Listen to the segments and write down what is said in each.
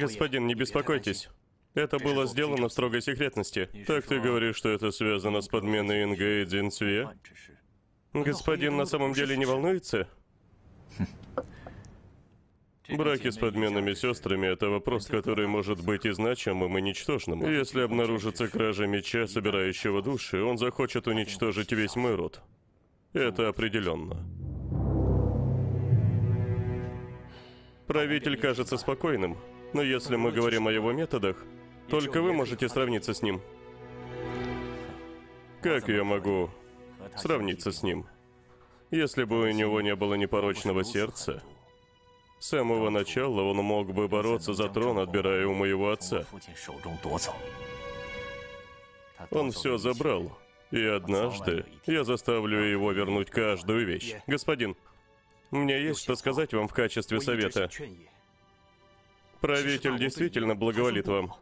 Господин, не беспокойтесь. Это было сделано в строгой секретности. Так ты говоришь, что это связано с подменой Инга и Дзинцюе? Господин на самом деле не волнуется? Браки с подменными сестрами – это вопрос, который может быть и значимым, и ничтожным. Если обнаружится кража меча, собирающего души, он захочет уничтожить весь мой род. Это определенно. Правитель кажется спокойным, но если мы говорим о его методах, только вы можете сравниться с ним. Как я могу сравниться с ним? Если бы у него не было непорочного сердца, с самого начала он мог бы бороться за трон, отбирая у моего отца. Он все забрал. И однажды я заставлю его вернуть каждую вещь. Господин, мне есть что сказать вам в качестве совета. Правитель действительно благоволит вам.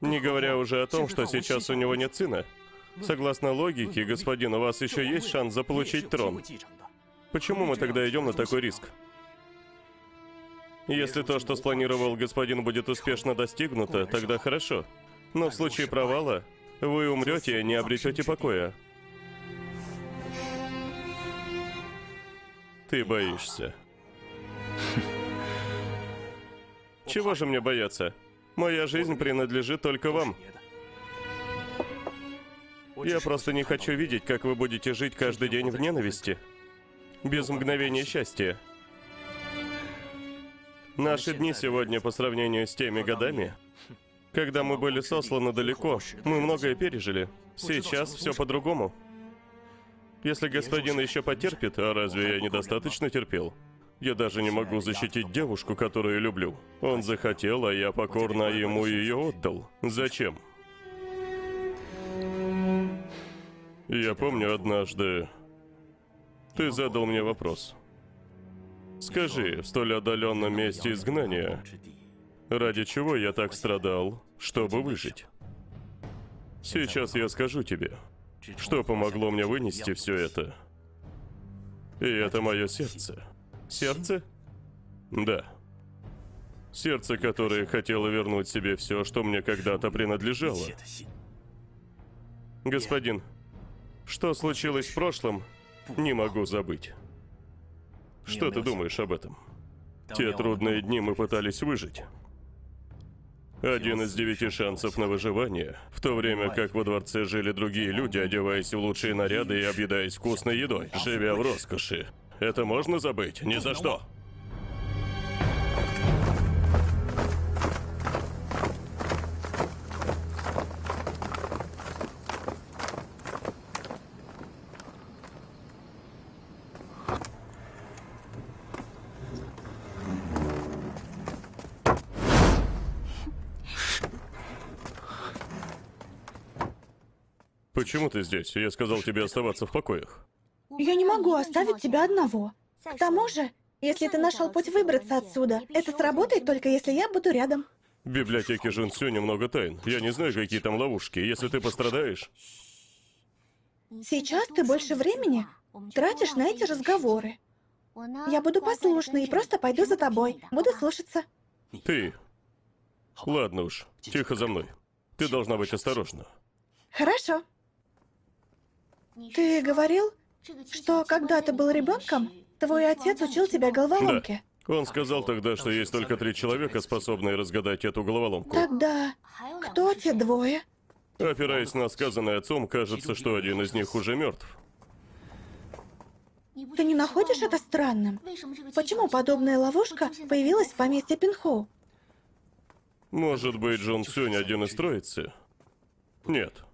Не говоря уже о том, что сейчас у него нет сына. Согласно логике, господин, у вас еще есть шанс заполучить трон. Почему мы тогда идем на такой риск? Если то, что спланировал господин, будет успешно достигнуто, тогда хорошо. Но в случае провала, вы умрете и не обретете покоя. Ты боишься. Чего же мне бояться? Моя жизнь принадлежит только вам. Я просто не хочу видеть, как вы будете жить каждый день в ненависти. Без мгновения счастья. Наши дни сегодня по сравнению с теми годами, когда мы были сосланы далеко, мы многое пережили. Сейчас все по-другому. Если господин еще потерпит, а разве я недостаточно терпел? Я даже не могу защитить девушку, которую люблю. Он захотел, а я покорно ему ее отдал. Зачем? Я помню однажды... Ты задал мне вопрос. Скажи, в столь отдаленном месте изгнания, ради чего я так страдал, чтобы выжить? Сейчас я скажу тебе, что помогло мне вынести все это. И это мое сердце. Сердце? Да. Сердце, которое хотело вернуть себе все, что мне когда-то принадлежало. Господин, что случилось в прошлом, не могу забыть. Что ты думаешь об этом? Те трудные дни мы пытались выжить. Один из девяти шансов на выживание, в то время как во дворце жили другие люди, одеваясь в лучшие наряды и объедаясь вкусной едой, живя в роскоши. Это можно забыть? Ни за что. Почему ты здесь? Я сказал тебе оставаться в покоях. Я не могу оставить тебя одного. К тому же, если ты нашел путь выбраться отсюда, это сработает только если я буду рядом. В библиотеке Жинсю немного тайн. Я не знаю, какие там ловушки. Если ты пострадаешь... Сейчас ты больше времени тратишь на эти разговоры. Я буду послушной и просто пойду за тобой. Буду слушаться. Ты... Ладно уж, тихо за мной. Ты должна быть осторожна. Хорошо. Ты говорил, что когда ты был ребенком, твой отец учил тебя головоломке. Да. Он сказал тогда, что есть только три человека, способные разгадать эту головоломку. Тогда кто те двое? Опираясь на сказанное отцом, кажется, что один из них уже мертв. Ты не находишь это странным? Почему подобная ловушка появилась в поместье Пинхоу? Может быть, Джон Сюнь один из троицы? Нет.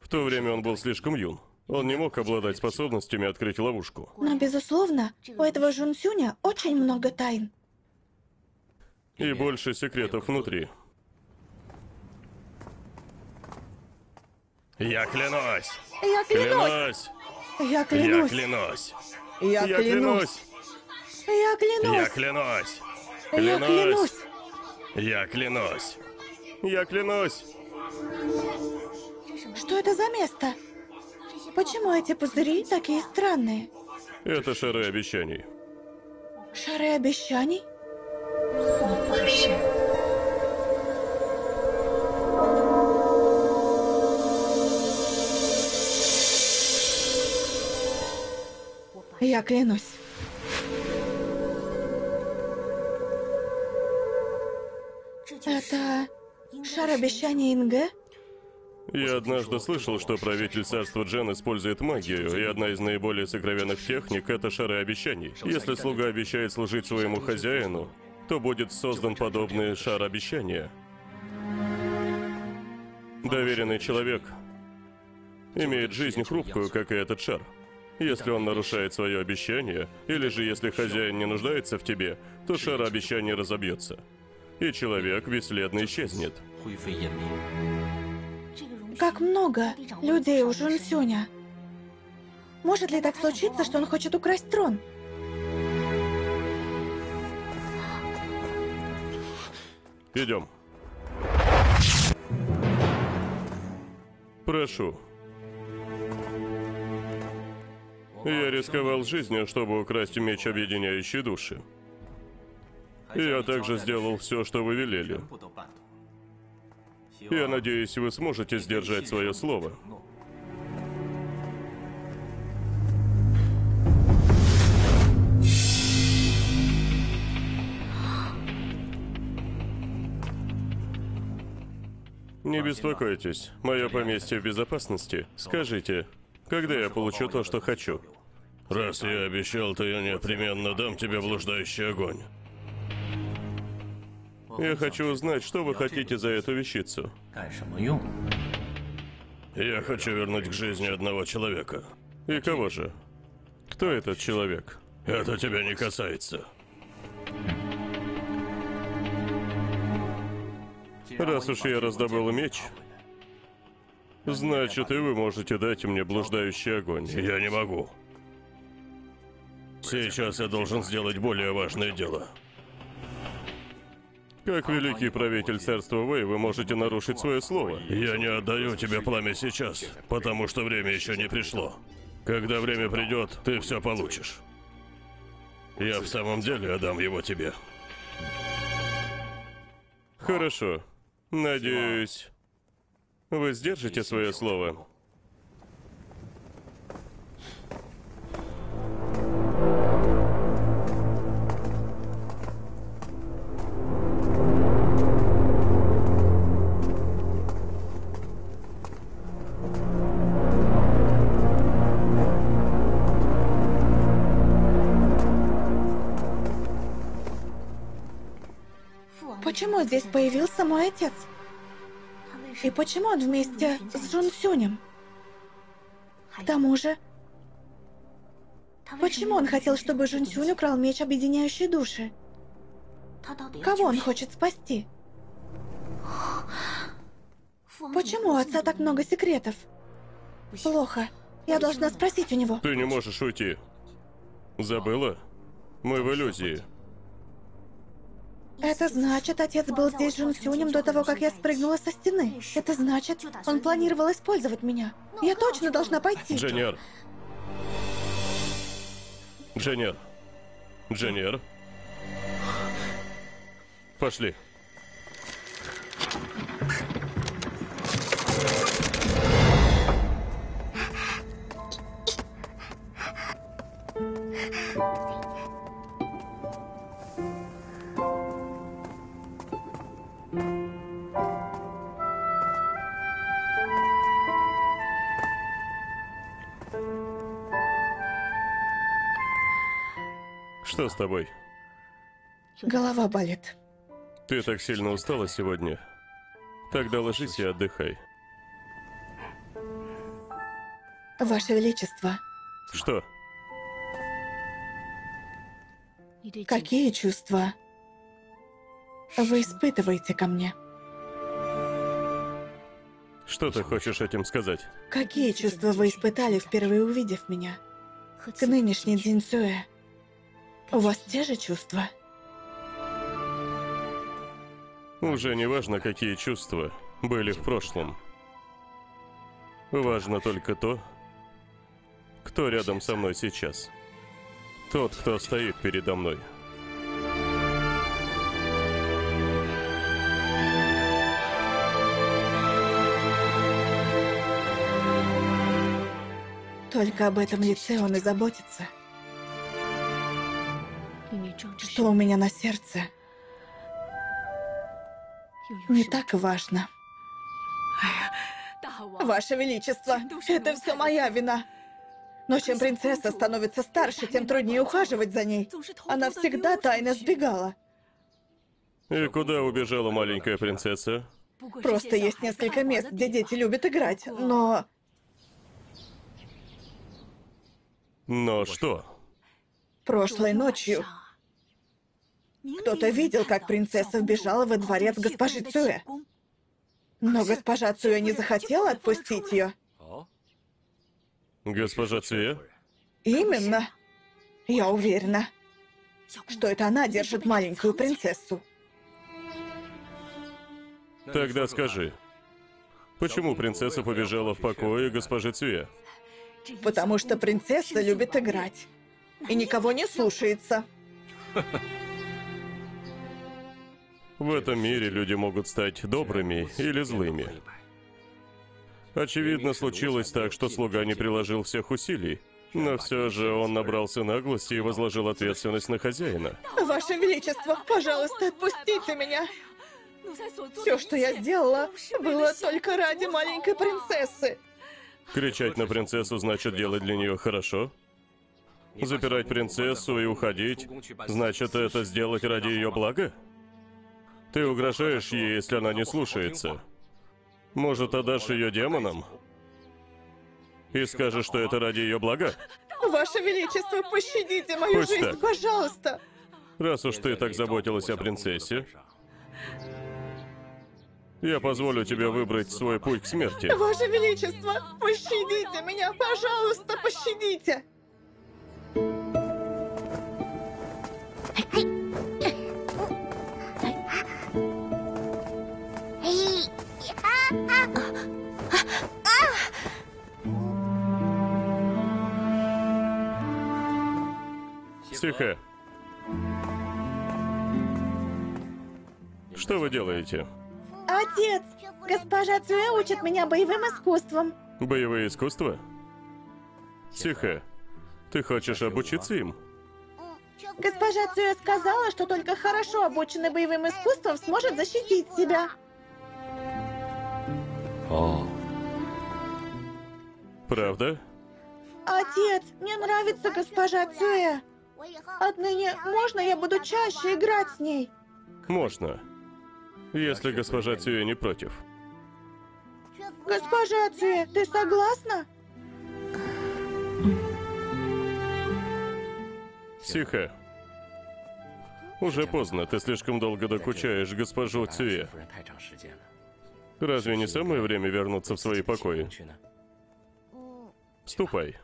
В то время он был слишком юн. Он не мог обладать способностями открыть ловушку. Но, безусловно, у этого Жун Сюня очень много тайн. И больше секретов внутри. Я клянусь! Я клянусь! Клянусь! Я клянусь! Я клянусь! Я клянусь! Я Я клянусь! Я Я клянусь! клянусь! Я клянусь! Что это за место? Почему эти пузыри такие странные? Это шары обещаний. Шары обещаний? Я клянусь. Это шар обещаний Инге? Я однажды слышал, что правитель царства Джен использует магию, и одна из наиболее сокровенных техник — это шары обещаний. Если слуга обещает служить своему хозяину, то будет создан подобный шар обещания. Доверенный человек имеет жизнь хрупкую, как и этот шар. Если он нарушает свое обещание, или же если хозяин не нуждается в тебе, то шар обещаний разобьется. И человек бесследно исчезнет. Как много людей у Жун Может ли так случиться, что он хочет украсть трон? Идем. Прошу. Я рисковал жизнью, чтобы украсть меч, объединяющий души. Я также сделал все, что вы велели. Я надеюсь, вы сможете сдержать свое слово. Не беспокойтесь, мое поместье в безопасности. Скажите, когда я получу то, что хочу? Раз я обещал, то я непременно дам тебе блуждающий огонь. Я хочу узнать, что вы хотите за эту вещицу. Я хочу вернуть к жизни одного человека. И кого же? Кто этот человек? Это тебя не касается. Раз уж я раздобыл меч, значит и вы можете дать мне блуждающий огонь. Я не могу. Сейчас я должен сделать более важное дело. Как великий правитель царства Вэй, вы можете нарушить свое слово. Я не отдаю тебе пламя сейчас, потому что время еще не пришло. Когда время придет, ты все получишь. Я в самом деле отдам его тебе. Хорошо. Надеюсь, вы сдержите свое слово. Почему здесь появился мой отец? И почему он вместе с Жун Сюнем? К тому же, почему он хотел, чтобы Жун Сюнь украл меч, объединяющий души? Кого он хочет спасти? Почему у отца так много секретов? Плохо. Я должна спросить у него. Ты не можешь уйти. Забыла? Мы в иллюзии. Это значит, отец был здесь с Жун Сюнем до того, как я спрыгнула со стены. Это значит, он планировал использовать меня. Я точно должна пойти. Дженнер. Дженнер. Дженнер. Пошли. С тобой? Голова болит. Ты так сильно устала сегодня. Тогда ложись и отдыхай. Ваше Величество, Что? какие чувства вы испытываете ко мне? Что ты хочешь этим сказать? Какие чувства вы испытали, впервые увидев меня? К нынешней Дзин Цюэ. У вас те же чувства? Уже не важно, какие чувства были в прошлом. Важно только то, кто рядом со мной сейчас. Тот, кто стоит передо мной. Только об этом лице он и заботится. Что у меня на сердце, не так важно. Ваше Величество, это все моя вина. Но чем принцесса становится старше, тем труднее ухаживать за ней. Она всегда тайно сбегала. И куда убежала маленькая принцесса? Просто есть несколько мест, где дети любят играть, но... Но что? Прошлой ночью кто-то видел, как принцесса вбежала во дворец госпожи Цуэ. Но госпожа Цуэ не захотела отпустить ее. Госпожа Цуэ? Именно. Я уверена, что это она держит маленькую принцессу. Тогда скажи, почему принцесса побежала в покое госпожи Цуэ? Потому что принцесса любит играть. И никого не слушается. В этом мире люди могут стать добрыми или злыми. Очевидно, случилось так, что слуга не приложил всех усилий. Но все же он набрался наглости и возложил ответственность на хозяина. Ваше Величество, пожалуйста, отпустите меня. Все, что я сделала, было только ради маленькой принцессы. Кричать на принцессу значит делать для нее хорошо? Запирать принцессу и уходить, значит это сделать ради ее блага? Ты угрожаешь ей, если она не слушается. Может, отдашь ее демонам? И скажешь, что это ради ее блага? Ваше Величество, пощадите мою Пусть жизнь, так. пожалуйста. Раз уж ты так заботилась о принцессе, я позволю тебе выбрать свой путь к смерти. Ваше Величество, пощадите меня, пожалуйста, пощадите. Тихо. Что вы делаете? Отец, госпожа Цуэ учит меня боевым искусствам. Боевые искусства? Тихо. Ты хочешь обучиться им? Госпожа Цуэ сказала, что только хорошо обученный боевым искусством сможет защитить себя. 哦，Правда? Отец, мне нравится госпожа Цуэ. Отныне можно я буду чаще играть с ней? Можно. Если госпожа Цюэ не против. Госпожа Цюэ, ты согласна? Тихо. Уже поздно, ты слишком долго докучаешь госпожу Цюэ. Разве не самое время вернуться в свои покои? Ступай.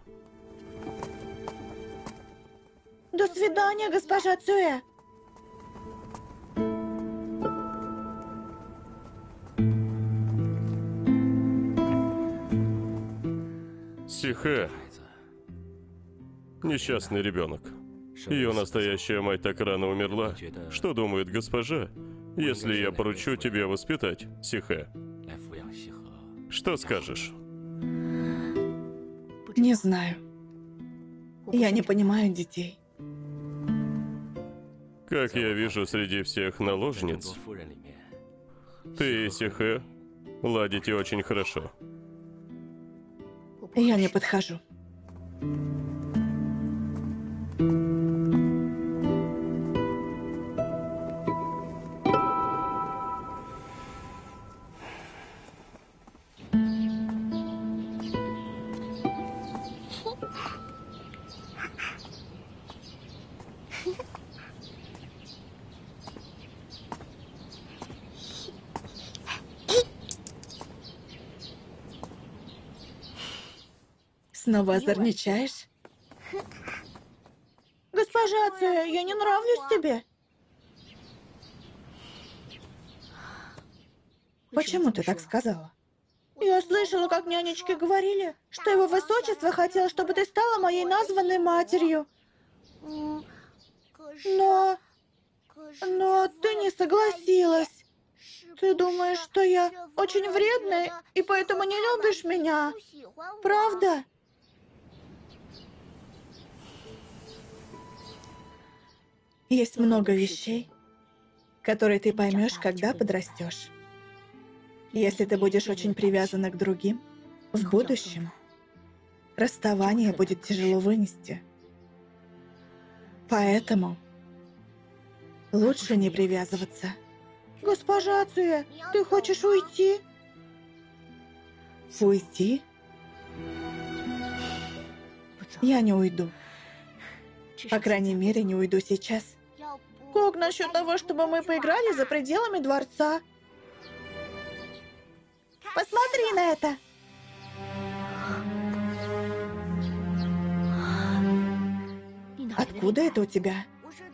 До свидания, госпожа Цюэ. Сихэ. Несчастный ребенок. Ее настоящая мать так рано умерла. Что думает госпожа, если я поручу тебе воспитать Сихэ? Что скажешь? Не знаю. Я не понимаю детей. Как я вижу среди всех наложниц, ты и Сихэ ладите очень хорошо. Я не подхожу. Снова озорничаешь? Госпожа Цуэ, я не нравлюсь тебе. Почему ты так сказала? Я слышала, как нянечки говорили, что его высочество хотел, чтобы ты стала моей названной матерью. Но... Но ты не согласилась. Ты думаешь, что я очень вредная и поэтому не любишь меня? Правда? Есть много вещей, которые ты поймешь, когда подрастешь. Если ты будешь очень привязана к другим, в будущем расставание будет тяжело вынести. Поэтому лучше не привязываться. Госпожа Цуэ, ты хочешь уйти? Уйти? Я не уйду. По крайней мере, не уйду сейчас. Как насчет того, чтобы мы поиграли за пределами дворца? Посмотри на это! Откуда это у тебя?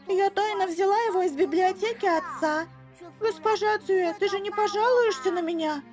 Я тайно взяла его из библиотеки отца. Госпожа Цуэ, ты же не пожалуешься на меня?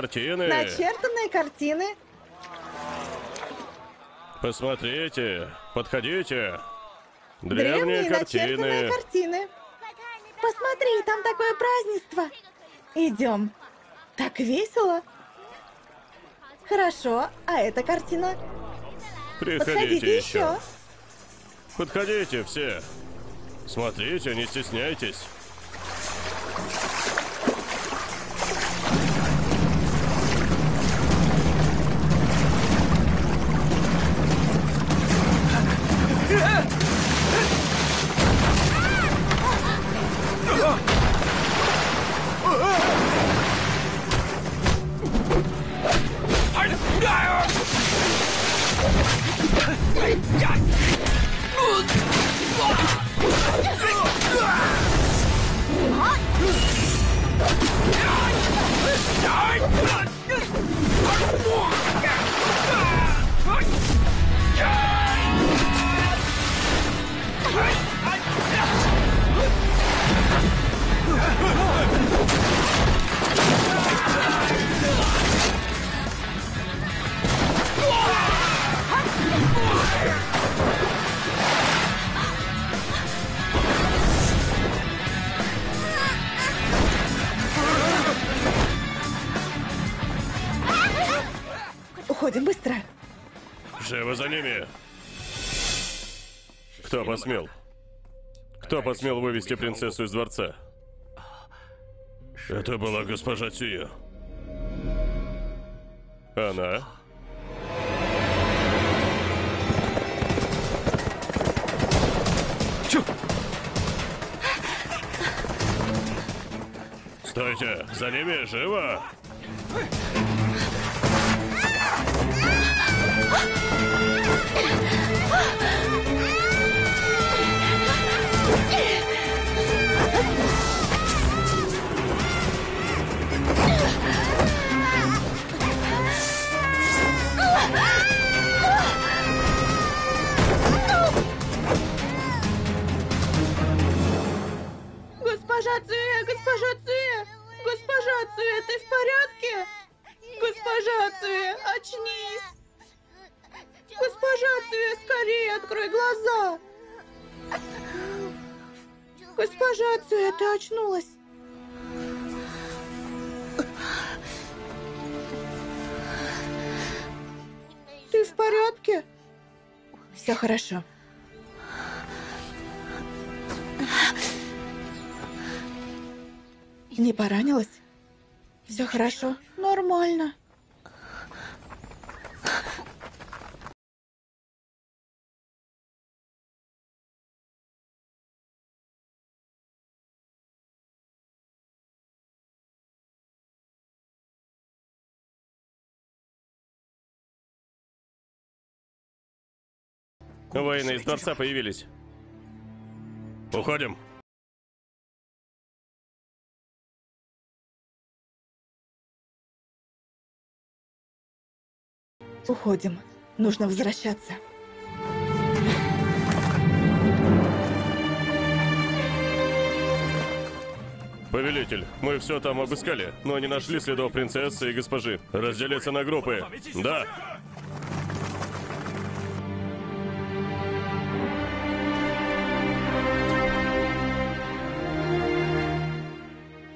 Картины. Начертанные картины. Посмотрите, подходите. Древние Древние начертанные картины. картины. Посмотри, там такое празднество. Идем. Так весело. Хорошо, а эта картина? Приходите Подходите еще. еще. Подходите все. Смотрите, не стесняйтесь. Уходим быстро. Живо за ними. Кто посмел? Кто посмел вывести принцессу из дворца? Это была госпожа Цюя. Она? Стойте! За ними! Живо! Госпожа Цуэ, госпожа Цуэ! Госпожа Цуэ, ты в порядке? Госпожа Цуэ, очнись! Госпожа Цуэ, скорее открой глаза! Госпожа Цуэ, ты очнулась! Ты в порядке? Все хорошо. Не поранилась? Все хорошо? Нормально. Воины из дворца появились. Уходим. Уходим. Нужно возвращаться. Повелитель, мы все там обыскали, но не нашли следов принцессы и госпожи. Разделиться на группы. Да.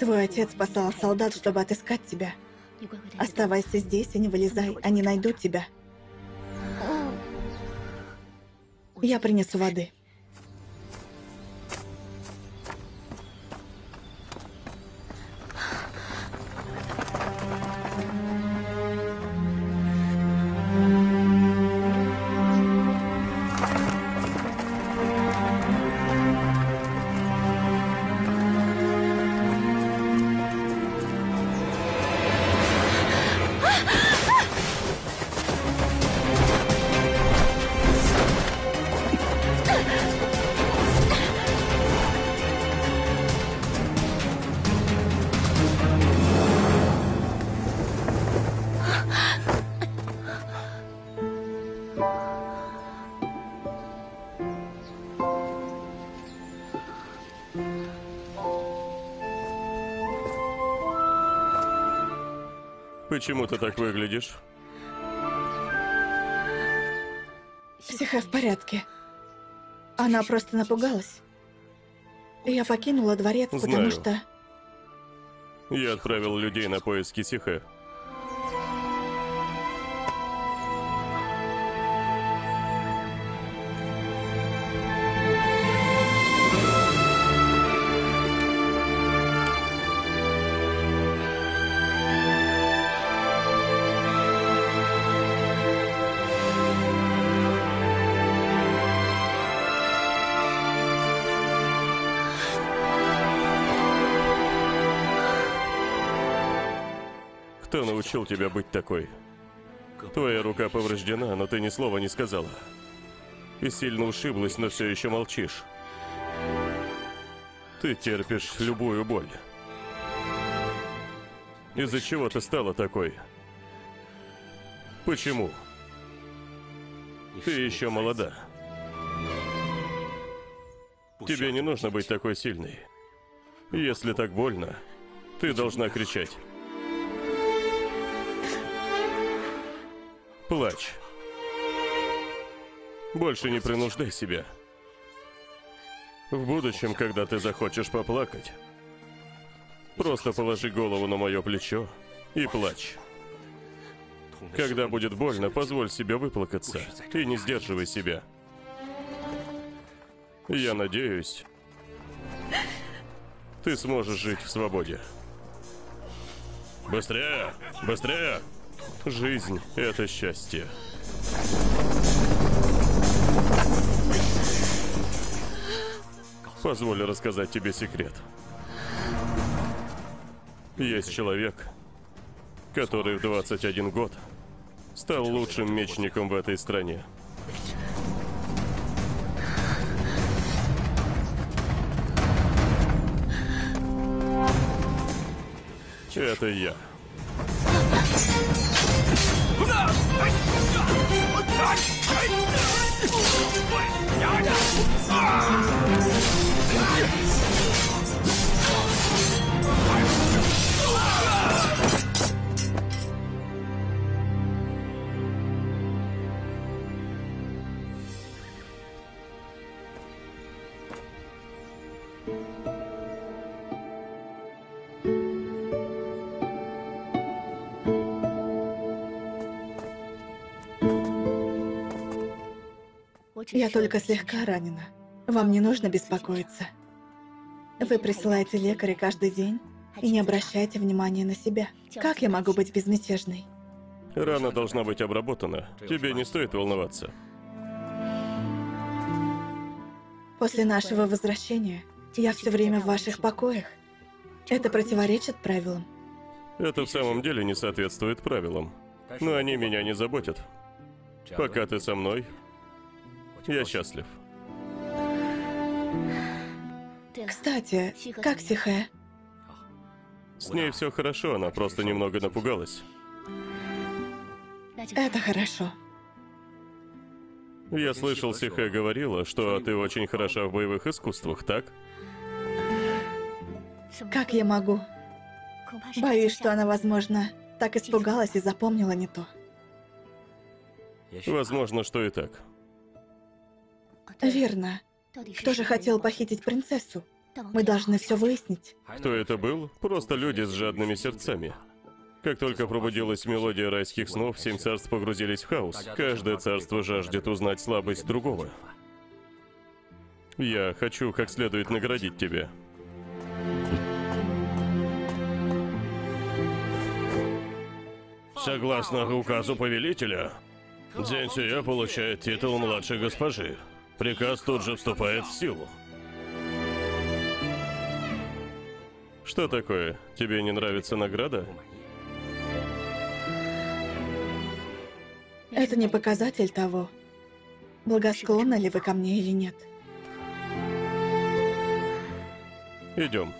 Твой отец послал солдат, чтобы отыскать тебя. Оставайся здесь и не вылезай, они найдут тебя. Я принесу воды. Почему ты так выглядишь? Психа в порядке. Она просто напугалась. Я покинула дворец, потому Знаю. что... Я отправил людей на поиски Сихэ. Кто научил тебя быть такой? Твоя рука повреждена, но ты ни слова не сказала. И сильно ушиблась, но все еще молчишь. Ты терпишь любую боль. Из-за чего ты стала такой? Почему? Ты еще молода. Тебе не нужно быть такой сильной. Если так больно, ты должна кричать. Плачь. Больше не принуждай себя. В будущем, когда ты захочешь поплакать, просто положи голову на мое плечо и плачь. Когда будет больно, позволь себе выплакаться и не сдерживай себя. Я надеюсь, ты сможешь жить в свободе. Быстрее! Быстрее! Жизнь — это счастье. Позволь рассказать тебе секрет. Есть человек, который в 21 год стал лучшим мечником в этой стране. Это я. 混蛋混蛋混蛋混蛋混 Я только слегка ранена. Вам не нужно беспокоиться. Вы присылаете лекаря каждый день и не обращайте внимания на себя. Как я могу быть безмятежной? Рана должна быть обработана. Тебе не стоит волноваться. После нашего возвращения я все время в ваших покоях. Это противоречит правилам. Это в самом деле не соответствует правилам. Но они меня не заботят. Пока ты со мной, я счастлив. Кстати, как Сихэ? С ней все хорошо, она просто немного напугалась. Это хорошо. Я слышал, Сихэ говорила, что ты очень хороша в боевых искусствах, так? Как я могу? Боюсь, что она, возможно, так испугалась и запомнила не то. Возможно, что и так. Верно. Кто же хотел похитить принцессу? Мы должны все выяснить. Кто это был? Просто люди с жадными сердцами. Как только пробудилась мелодия райских снов, семь царств погрузились в хаос. Каждое царство жаждет узнать слабость другого. Я хочу как следует наградить тебя. Согласно указу повелителя, День Сия получает титул младшей госпожи. Приказ тут же вступает в силу. Что такое? Тебе не нравится награда? Это не показатель того, благосклонны ли вы ко мне или нет. Идем.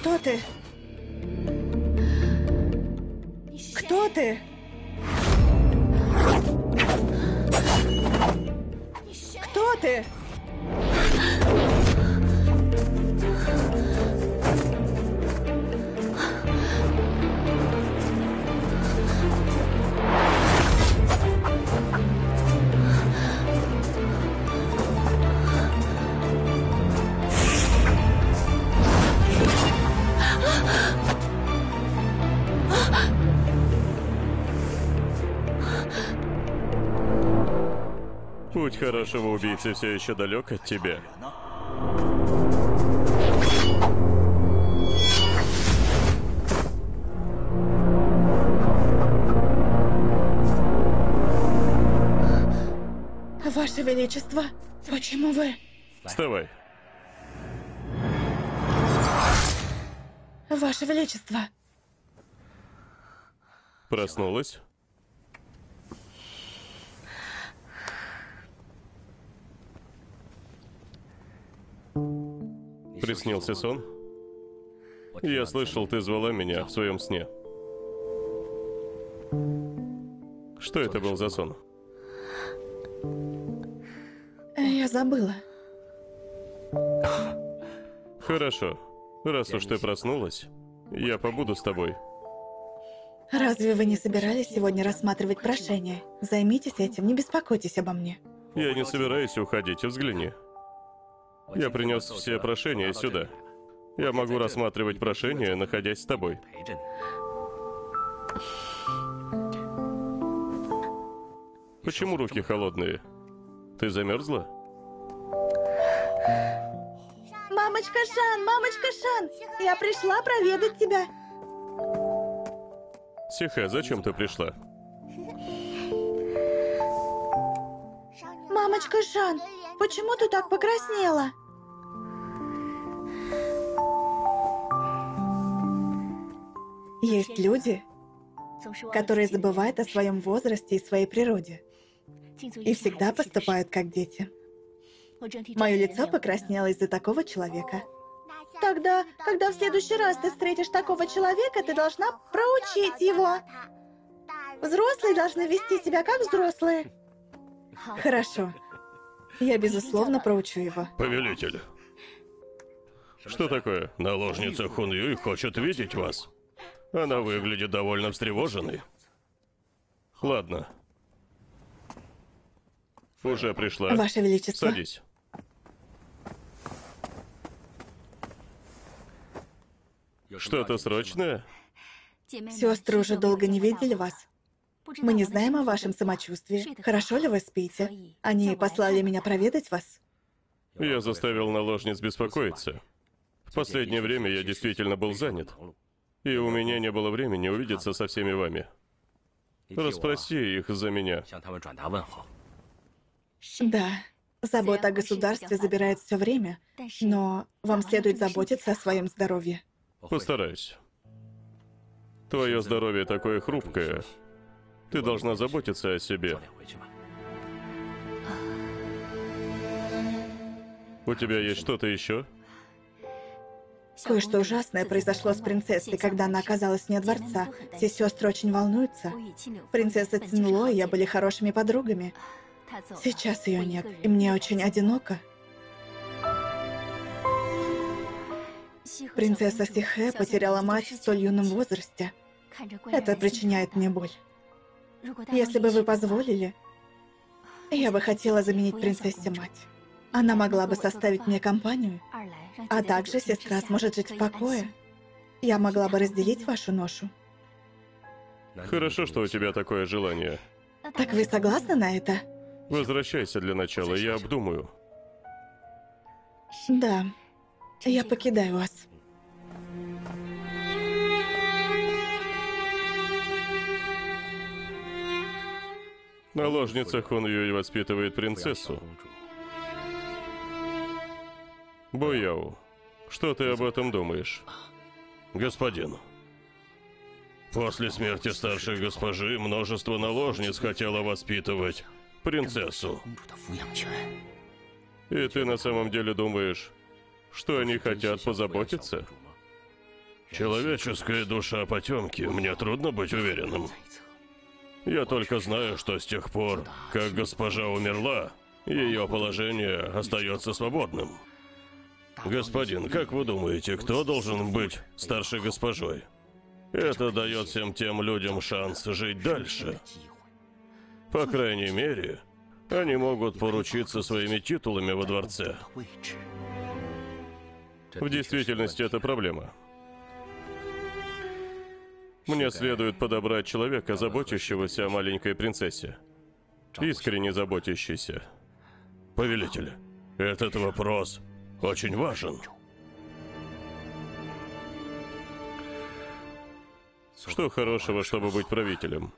Кто ты? Кто ты? Кто ты? Путь хорошего убийцы все еще далек от тебя. Ваше Величество, почему вы... Вставай. Ваше Величество, Проснулась? Приснился сон? Я слышал, ты звала меня в своем сне. Что это был за сон? я забыла. Хорошо. Раз уж ты проснулась, я побуду с тобой. Разве вы не собирались сегодня рассматривать прошение? Займитесь этим, не беспокойтесь обо мне. Я не собираюсь уходить, взгляни. Я принес все прошения сюда. Я могу рассматривать прошения, находясь с тобой. Почему руки холодные? Ты замерзла? Мамочка Шан, мамочка Шан, я пришла проведать тебя. Сиха, зачем ты пришла? Мамочка Шан, почему ты так покраснела? Есть люди, которые забывают о своем возрасте и своей природе, и всегда поступают как дети. Мое лицо покраснело из-за такого человека. Тогда, когда в следующий раз ты встретишь такого человека, ты должна проучить его. Взрослые должны вести себя как взрослые. Хорошо. Я, безусловно, проучу его. Повелитель. Что такое? Наложница Хун Юй хочет видеть вас. Она выглядит довольно встревоженной. Ладно. Уже пришла. Ваше Величество. Садись. Что-то срочное? Сестры уже долго не видели вас. Мы не знаем о вашем самочувствии. Хорошо ли вы спите? Они послали меня проведать вас. Я заставил наложниц беспокоиться. В последнее время я действительно был занят. И у меня не было времени увидеться со всеми вами. Расспроси их за меня. Да, забота о государстве забирает все время, но вам следует заботиться о своем здоровье. Постараюсь. Твое здоровье такое хрупкое. Ты должна заботиться о себе. У тебя есть что-то еще? Кое-что ужасное произошло с принцессой, когда она оказалась вне дворца. Все сестры очень волнуются. Принцесса Цинло и я были хорошими подругами. Сейчас ее нет, и мне очень одиноко. Принцесса Сихэ потеряла мать в столь юном возрасте. Это причиняет мне боль. Если бы вы позволили, я бы хотела заменить принцессе мать. Она могла бы составить мне компанию, а также сестра сможет жить в покое. Я могла бы разделить вашу ношу. Хорошо, что у тебя такое желание. Так вы согласны на это? Возвращайся для начала, я обдумаю. Да. Я покидаю вас. Наложница Хон Юй воспитывает принцессу. Бояу, что ты об этом думаешь? Господин. После смерти старшей госпожи множество наложниц хотело воспитывать принцессу. И ты на самом деле думаешь, что они хотят позаботиться? Человеческая душа потемки, мне трудно быть уверенным. Я только знаю, что с тех пор, как госпожа умерла, ее положение остается свободным. Господин, как вы думаете, кто должен быть старшей госпожой? Это дает всем тем людям шанс жить дальше. По крайней мере, они могут поручиться своими титулами во дворце. В действительности это проблема. Мне следует подобрать человека, заботящегося о маленькой принцессе. Искренне заботящийся. Повелитель, этот вопрос очень важен. Что хорошего, чтобы быть правителем?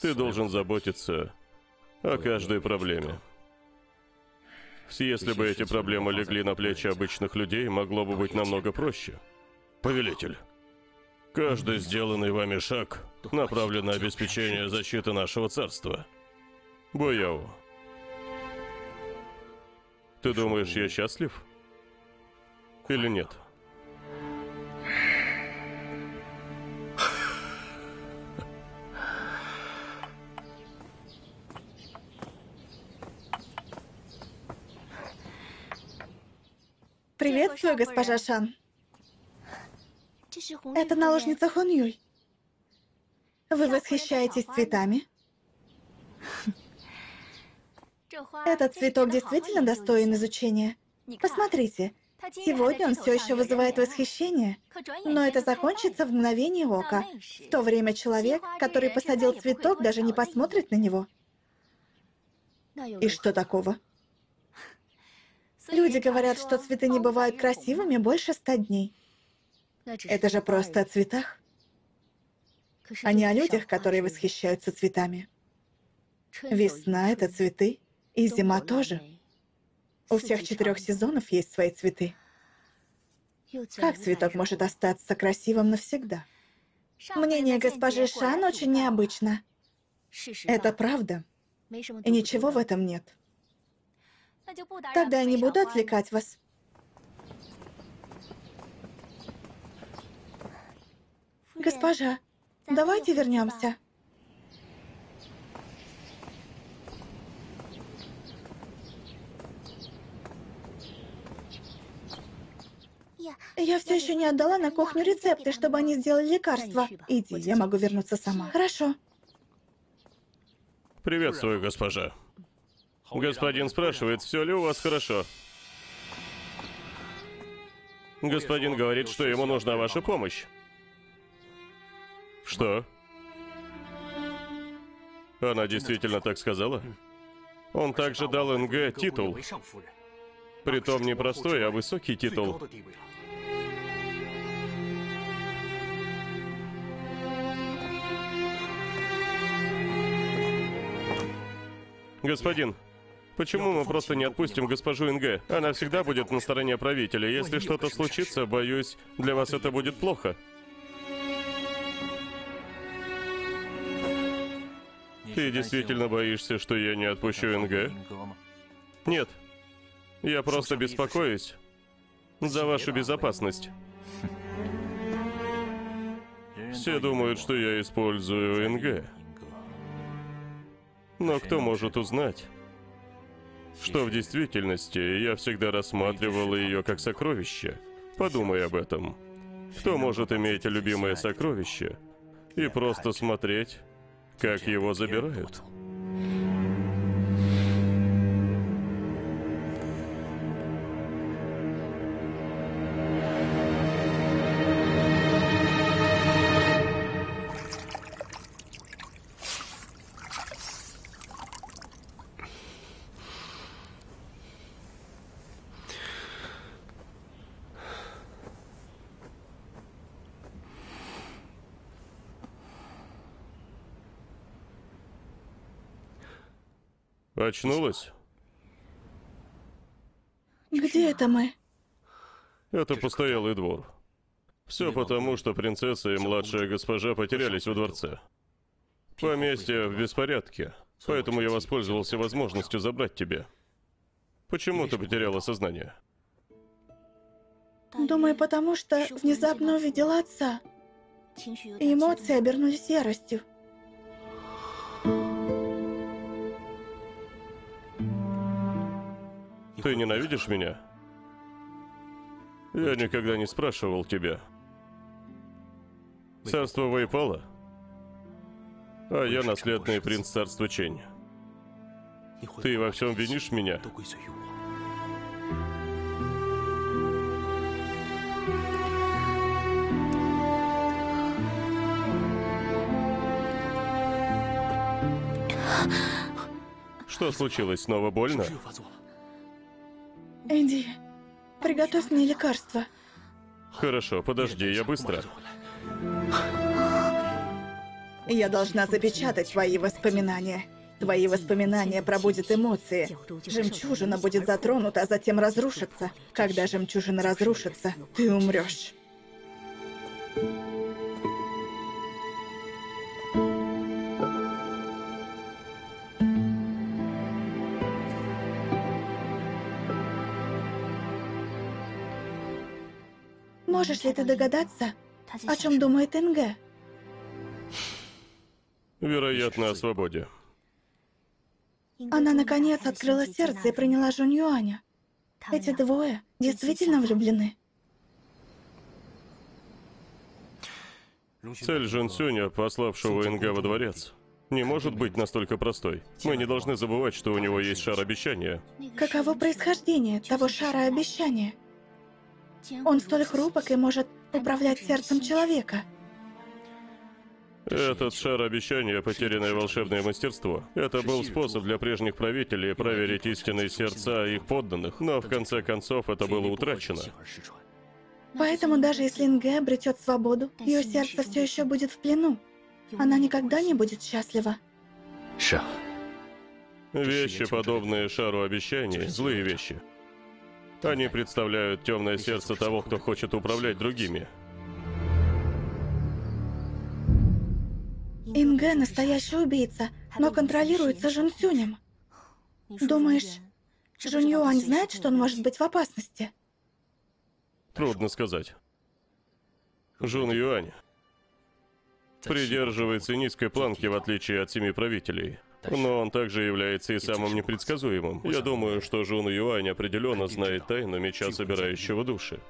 Ты должен заботиться о каждой проблеме. Если бы эти проблемы легли на плечи обычных людей, могло бы быть намного проще. Повелитель, каждый сделанный вами шаг направлен на обеспечение защиты нашего царства. Бояу, ты думаешь, я счастлив? Или нет? Приветствую, госпожа Шан. Это наложница Хон Юй. Вы восхищаетесь цветами? Этот цветок действительно достоин изучения. Посмотрите, сегодня он все еще вызывает восхищение, но это закончится в мгновение ока. В то время человек, который посадил цветок, даже не посмотрит на него. И что такого? Люди говорят, что цветы не бывают красивыми больше ста дней. Это же просто о цветах, а не о людях, которые восхищаются цветами. Весна — это цветы, и зима тоже. У всех четырех сезонов есть свои цветы. Как цветок может остаться красивым навсегда? Мнение госпожи Шан очень необычно. Это правда. И ничего в этом нет. Тогда я не буду отвлекать вас. Госпожа, давайте вернемся. Я все еще не отдала на кухню рецепты, чтобы они сделали лекарства. Иди, я могу вернуться сама. Хорошо. Приветствую, госпожа. Господин спрашивает, все ли у вас хорошо. Господин говорит, что ему нужна ваша помощь. Что? Она действительно так сказала? Он также дал НГ титул. Притом не простой, а высокий титул. Господин, почему мы просто не отпустим госпожу НГ? Она всегда будет на стороне правителя. Если что-то случится, боюсь, для вас это будет плохо. Ты действительно боишься, что я не отпущу НГ? Нет. Я просто беспокоюсь, За вашу безопасность. Все думают, что я использую НГ. Но кто может узнать, что в действительности я всегда рассматривал ее как сокровище? Подумай об этом. Кто может иметь любимое сокровище и просто смотреть, как его забирают? Очнулась? Где это мы? Это постоялый двор. Все потому, что принцесса и младшая госпожа потерялись во дворце. Поместье в беспорядке, поэтому я воспользовался возможностью забрать тебя. Почему ты потеряла сознание? Думаю, потому что внезапно увидела отца. И эмоции обернулись яростью. Ты ненавидишь меня? Я никогда не спрашивал тебя. Царство Вейпала? А я наследный принц царства Чень. Ты во всем винишь меня? Что случилось? Снова больно? Энди, приготовь мне лекарство. Хорошо, подожди, я быстро. Я должна запечатать твои воспоминания. Твои воспоминания пробудят эмоции. Жемчужина будет затронута, а затем разрушится. Когда жемчужина разрушится, ты умрешь. Можешь ли ты догадаться, о чем думает НГ? Вероятно, о свободе. Она наконец открыла сердце и приняла Жунь Юаня. Эти двое действительно влюблены. Цель Жан Сюня, пославшего Инга во дворец, не может быть настолько простой. Мы не должны забывать, что у него есть шар обещания. Каково происхождение того шара обещания? Он столь хрупок и может управлять сердцем человека. Этот шар обещания, потерянное волшебное мастерство, это был способ для прежних правителей проверить истинные сердца их подданных, но в конце концов это было утрачено. Поэтому даже если Нге обретет свободу, ее сердце все еще будет в плену. Она никогда не будет счастлива. Вещи, подобные шару обещаний, злые вещи. Они представляют темное сердце того, кто хочет управлять другими. Инге настоящий убийца, но контролируется Жун Сюнем. Думаешь, Жун Юань знает, что он может быть в опасности? Трудно сказать. Жун Юань придерживается низкой планки, в отличие от семи правителей. Но он также является и самым непредсказуемым. Я думаю, что Жун Юань определенно знает тайну меча, собирающего души.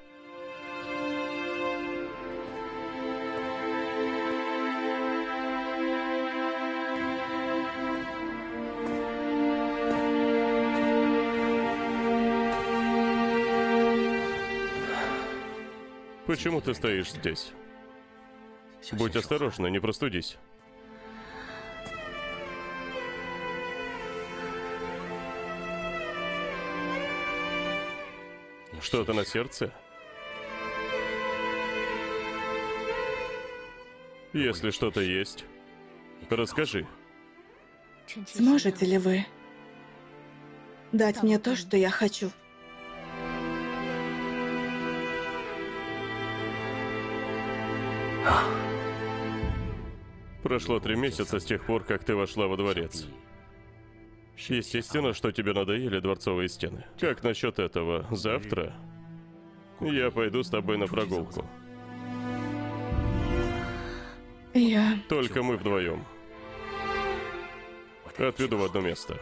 Почему ты стоишь здесь? Будь осторожна, не простудись. Что-то на сердце? Если что-то есть, расскажи. Сможете ли вы дать мне то, что я хочу? Прошло три месяца с тех пор, как ты вошла во дворец. Естественно, что тебе надоели дворцовые стены. Как насчет этого? Завтра Я пойду с тобой на прогулку. Я... Только мы вдвоем. Отведу в одно место.